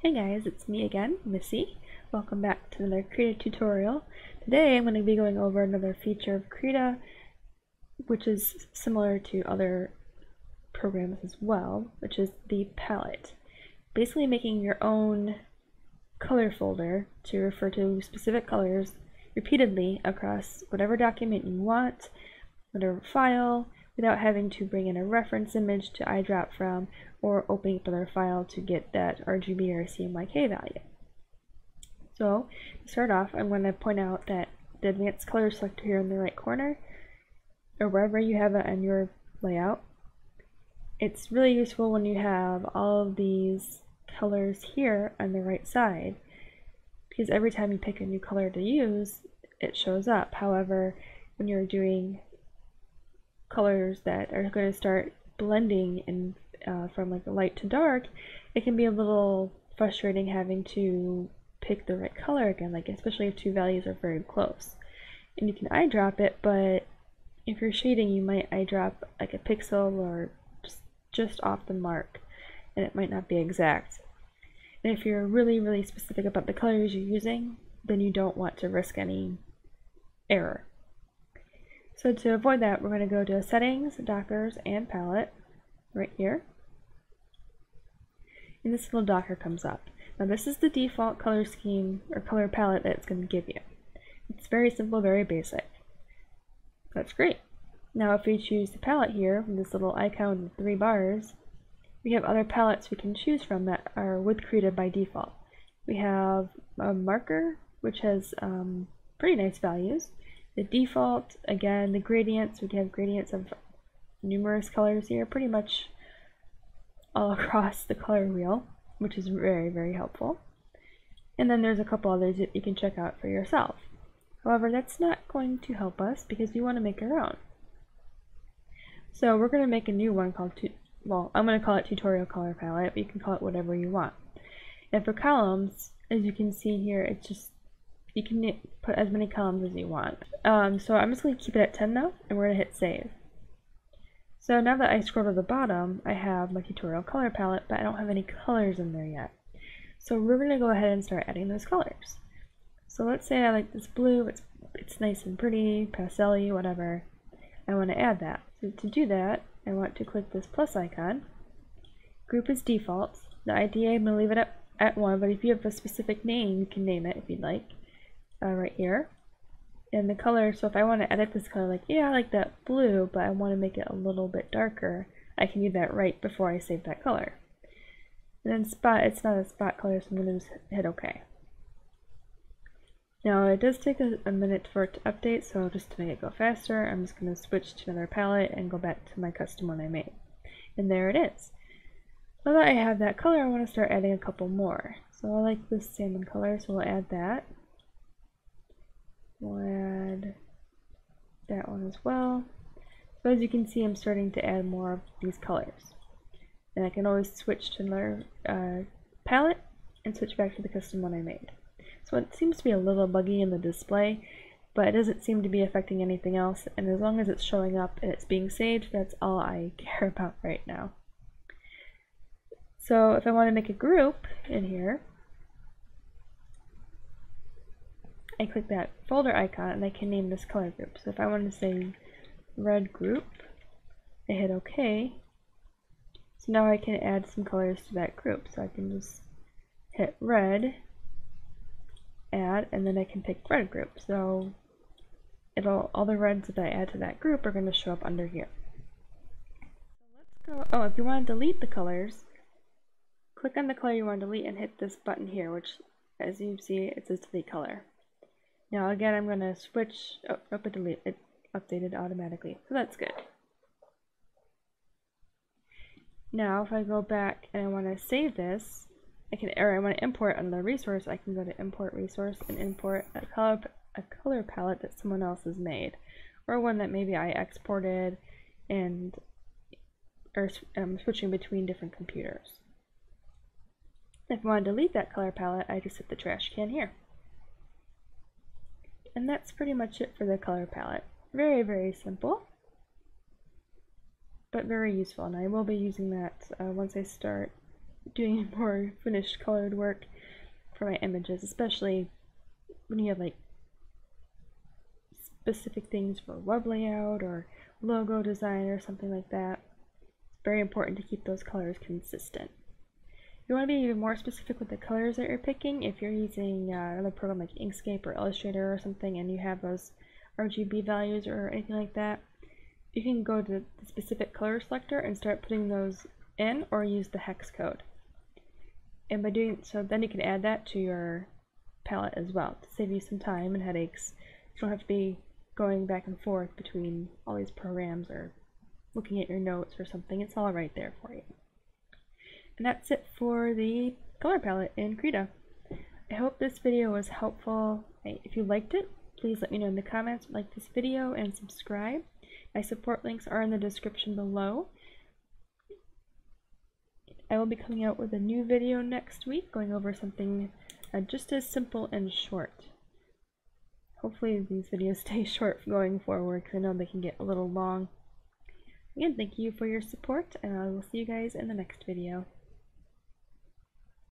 Hey guys, it's me again, Missy. Welcome back to another Krita tutorial. Today I'm going to be going over another feature of Krita, which is similar to other programs as well, which is the palette. Basically making your own color folder to refer to specific colors repeatedly across whatever document you want, whatever file, without having to bring in a reference image to eyedrop from or opening up another file to get that RGB or CMYK value. So to start off, I'm going to point out that the advanced color selector here in the right corner, or wherever you have it on your layout, it's really useful when you have all of these colors here on the right side because every time you pick a new color to use, it shows up. However, when you're doing colors that are going to start blending and uh, from like light to dark, it can be a little frustrating having to pick the right color again, like especially if two values are very close. And you can eyedrop it, but if you're shading, you might eyedrop like a pixel or just, just off the mark, and it might not be exact. And if you're really, really specific about the colors you're using, then you don't want to risk any error. So to avoid that, we're going to go to Settings, Dockers, and Palette, right here. And this little docker comes up. Now this is the default color scheme, or color palette that it's going to give you. It's very simple, very basic. That's great. Now if we choose the palette here, this little icon with three bars, we have other palettes we can choose from that are with created by default. We have a marker, which has um, pretty nice values. The default, again, the gradients, we have gradients of numerous colors here, pretty much all across the color wheel, which is very, very helpful. And then there's a couple others that you can check out for yourself. However, that's not going to help us because we want to make our own. So we're going to make a new one called, well, I'm going to call it Tutorial Color Palette, but you can call it whatever you want. And for columns, as you can see here, it's just you can put as many columns as you want. Um, so I'm just going to keep it at 10 now, and we're going to hit save. So now that I scroll to the bottom, I have my tutorial color palette, but I don't have any colors in there yet. So we're going to go ahead and start adding those colors. So let's say I like this blue, it's, it's nice and pretty, pastel whatever. I want to add that. So to do that, I want to click this plus icon. Group is default. The IDA, I'm going to leave it at, at 1, but if you have a specific name, you can name it if you'd like uh, right here. And the color, so if I want to edit this color, like, yeah, I like that blue, but I want to make it a little bit darker, I can do that right before I save that color. And then spot, it's not a spot color, so I'm going to just hit OK. Now it does take a, a, minute for it to update, so just to make it go faster, I'm just going to switch to another palette and go back to my custom one I made. And there it is. Now that I have that color, I want to start adding a couple more. So I like this salmon color, so we'll add that. We'll add that one as well. So as you can see, I'm starting to add more of these colors. And I can always switch to another uh, palette and switch back to the custom one I made. So it seems to be a little buggy in the display, but it doesn't seem to be affecting anything else. And as long as it's showing up and it's being saved, that's all I care about right now. So if I want to make a group in here, I click that folder icon and I can name this color group. So if I want to say red group, I hit OK. So now I can add some colors to that group. So I can just hit red, add, and then I can pick red group. So it'll all the reds that I add to that group are going to show up under here. So let's go, oh, if you want to delete the colors, click on the color you want to delete and hit this button here, which as you see, it says delete color. Now again, I'm going to switch, oh, up it, delete, it updated automatically, so that's good. Now if I go back and I want to save this, I can, or I want to import another resource, I can go to import resource and import a color, a color palette that someone else has made, or one that maybe I exported and or um, switching between different computers. If I want to delete that color palette, I just hit the trash can here. And that's pretty much it for the color palette. Very, very simple, but very useful. And I will be using that uh, once I start doing more finished colored work for my images, especially when you have like specific things for web layout or logo design or something like that. It's very important to keep those colors consistent. You want to be even more specific with the colors that you're picking. If you're using uh, another program like Inkscape or Illustrator or something and you have those RGB values or anything like that, you can go to the specific color selector and start putting those in or use the hex code. And by doing so, then you can add that to your palette as well to save you some time and headaches. You don't have to be going back and forth between all these programs or looking at your notes or something. It's all right there for you. And that's it for the color palette in Krita. I hope this video was helpful. If you liked it, please let me know in the comments, like this video, and subscribe. My support links are in the description below. I will be coming out with a new video next week going over something uh, just as simple and short. Hopefully these videos stay short going forward because I know they can get a little long. Again, thank you for your support and I will see you guys in the next video.